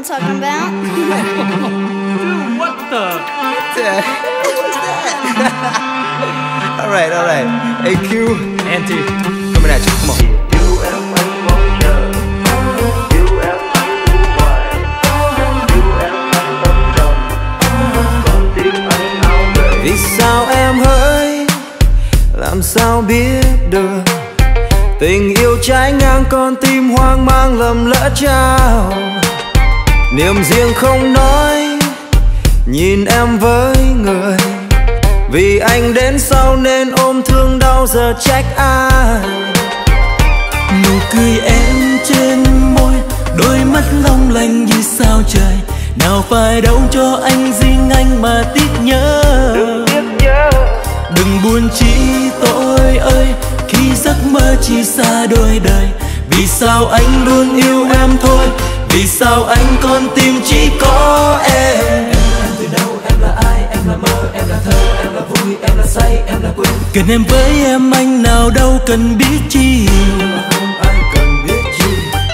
what I'm talking about. Dude, what the? Yeah, What's that? alright, alright. Hey Q, Auntie. coming at you. Come on. Vì sao em hỡi Làm sao biết được Tình yêu trái ngang con tim hoang mang lầm lỡ trao Niềm riêng không nói, Nhìn em với người. Vì anh đến sau nên ôm thương đau, giờ trách ai? Nụ cười em trên môi, đôi mắt long lanh như sao trời. Nào phải đâu cho anh riêng anh mà tiếc nhớ. Đừng buồn chi tôi ơi, khi giấc mơ chỉ xa đôi đời. Vì sao anh luôn yêu em thôi? Vì sao anh con tim chỉ có em? Em từ đâu em là ai em là mơ em là thơ em là vui em là say em là quên. Cần em với em anh nào đâu cần biết chi. Không ai cần biết chi.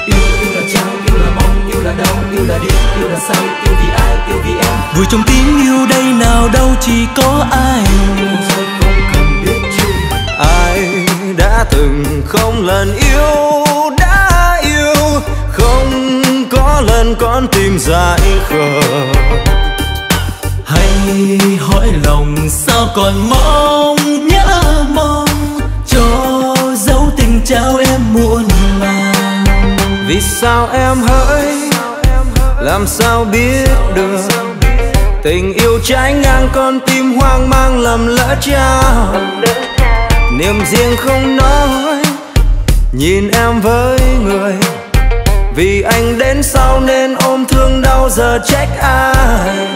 Yêu yêu là trao yêu là mong yêu là đau yêu là điên yêu là say yêu vì ai yêu vì em. Vui trong tiếng yêu đây nào đâu chỉ có ai. Không cần biết chi. Ai đã từng không lần yêu tim dại khờ. Hay hỏi lòng sao còn mong nhớ mong cho dấu tình trao em muôn màng? Vì sao em hỡi? Làm sao biết được? Tình yêu trái ngang con tim hoang mang lầm lỡ trao. Niềm riêng không nói, nhìn em với người vì anh đến sau nên ôm thương đau giờ trách ai?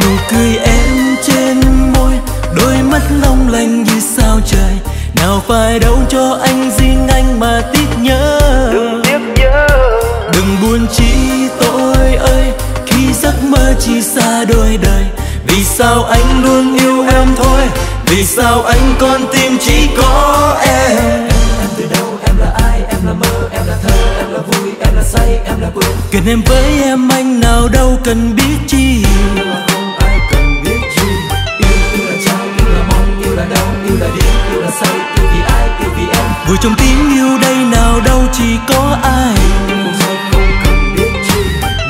Nụ cười em trên môi đôi mắt long lanh như sao trời. Nào phải đâu cho anh riêng anh mà tiếc nhớ. Đừng buồn chi tôi ơi khi giấc mơ chỉ xa đôi đời. Vì sao anh luôn yêu em thôi vì sao anh con tim chỉ có em cần em với em anh nào đâu cần biết chi. Không ai cần biết chi? Yêu yêu là trao yêu là mong yêu là đau yêu là điên yêu là say. Yêu vì ai yêu vì em. Vui trong tiếng yêu đây nào đâu chỉ có ai. Không cần biết chi.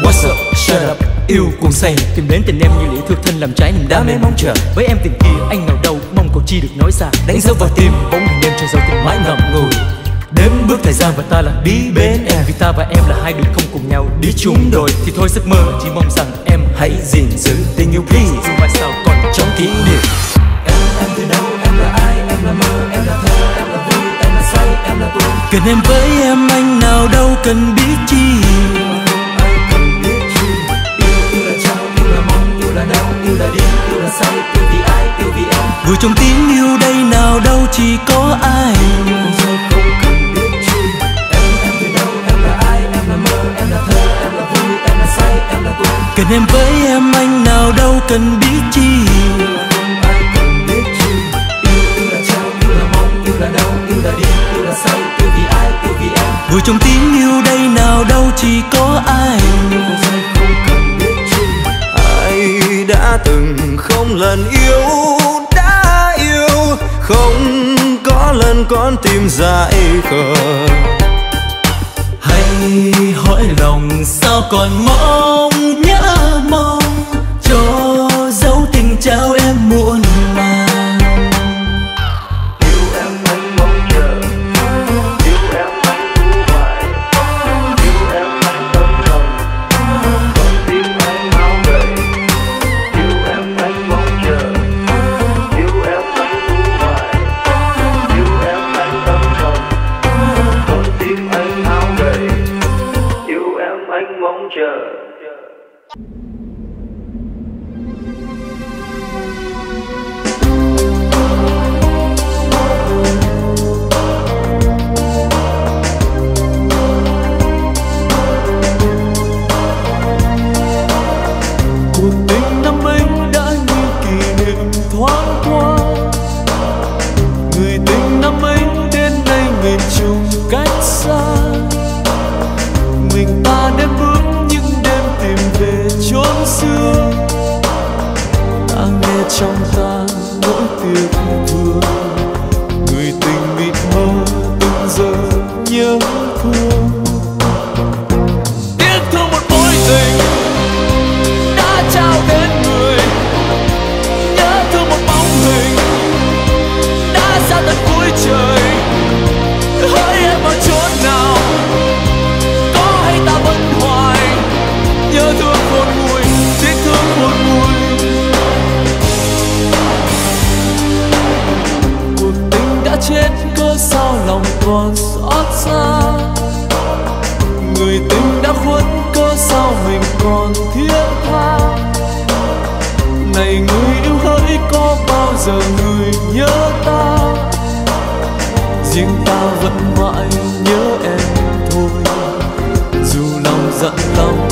What's up? Shut up. Yêu cuồng say. Tìm đến tình em như lý thương thân làm trái niềm đam mê mong chờ. Với em tình kia anh nào đâu mong cầu chi được nói ra. Đánh dấu vào tim bóng hình đêm cho dấu tình mãi ngậm ngùi đếm bước thời gian và ta là đi bên em. Vì ta và em là hai đứa không cùng nhau đi chung đôi. Thì thôi giấc mơ chỉ mong rằng em hãy gìn giữ tình yêu please dù mai sau còn trong kỷ niệm. Em em từ đâu? Em là ai? Em là mơ? Em là thơ? Em là vui? Em là say? Em là quên cần em với em anh nào đâu cần biết chi. Vui trong tiếng yêu đây nào đâu chỉ có ai cần em với em, anh nào đâu cần biết chi. Yêu là trao yêu là mong yêu là đau yêu là yêu là say yêu vì ai yêu vì em vui trong tiếng yêu đây nào đâu chỉ có ai. Ai đã từng không lần yêu, đã yêu. Không có lần con tim dại khờ hỏi lòng sao còn mong nhớ mong cuộc tình năm ấy đã như kỷ niệm thoáng qua. Người tình năm ấy đến nay miền trung cách xa. Mình ta đêm bước những đêm tìm về chốn xưa. Ta nghe trong sao lòng còn xót xa. Người tình đã khuất cơ sao mình còn thiết tha? Này người yêu hỡi, có bao giờ người nhớ ta? Riêng ta vẫn mãi nhớ em thôi. Dù lòng giận lòng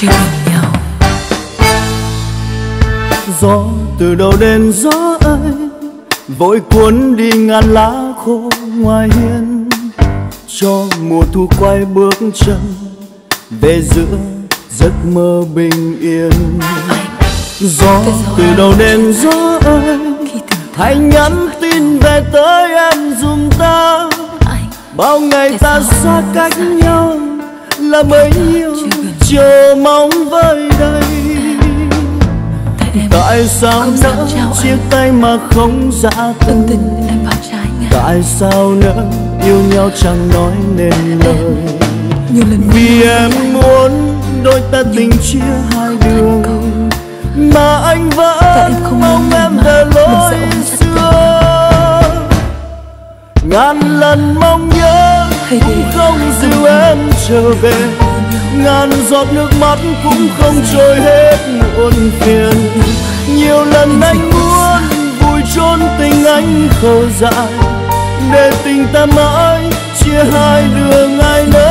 chưa gần nhau. Gió từ đầu đến gió ơi vội cuốn đi ngàn lá khô ngoài hiên. Cho mùa thu quay bước chân về giữa giấc mơ bình yên. Gió từ đầu đến gió ơi hãy nhắn tin về tới em dùm ta. Bao ngày ta xa cách nhau là mấy nhiêu chiều mong với đây. Tại sao nỡ chia tay mà không giả tình tại sao nỡ yêu nhau chẳng nói nên lời? Vì em muốn đôi ta tình chia hai đường. mà anh vẫn mong em về lối xưa. ngàn lần mong nhớ cũng không dịu em trở về ngàn giọt nước mắt cũng không trôi hết muộn phiền. Nhiều lần anh muốn vùi chôn tình anh khờ dại, để tình ta mãi chia hai đường ai nấy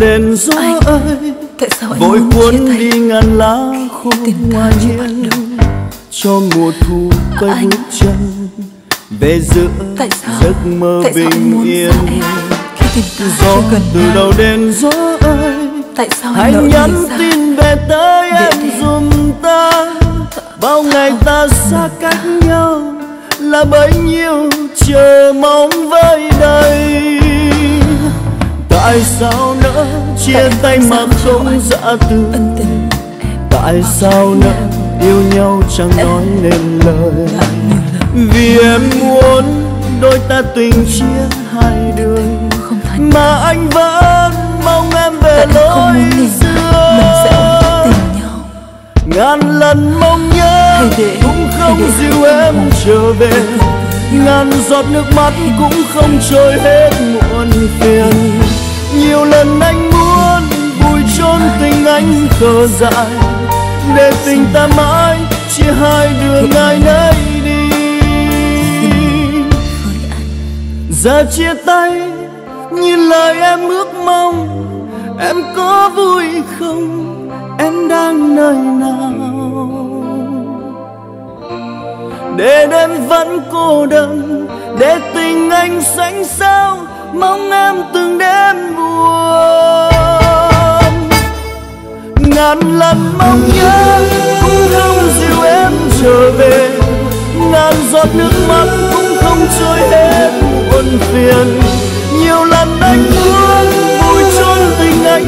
đến gió Anh, ơi tại sao anh vội cuốn đi ngàn lá khô Tình ta ngoài chưa bắt hiên đầu cho mùa thu quay Anh. bước chân về giữa tại sao? giấc mơ tại sao anh bình yên. gió từ đầu đến gió ơi tại sao anh nỡ nhắn tin về tới Để em dùm ta. Bao ngày ta xa cách nhau là bấy nhiêu chờ mong với đây tại sao chia tay mà không dạ từ. tại sao nỡ yêu nhau chẳng nói nên lời? vì em muốn đôi ta tình chia hai đường. Mà anh vẫn mong em về lối xưa. ngàn lần mong nhớ cũng không dịu em trở về. ngàn giọt nước mắt cũng không trôi hết muộn phiền nhiều lần anh muốn vùi chôn tình anh khờ dại để tình ta mãi chia hai đường ai nấy đi. Giờ chia tay như lời em ước mong, em có vui không? Em đang nơi nào? Để đêm vẫn cô đơn, để tình anh xanh sao mong em từng đêm buồn. Ngàn lần mong nhớ, cũng không dịu em trở về. Ngàn giọt nước mắt cũng không trôi hết buồn phiền. Nhiều lần anh muốn vui chôn tình anh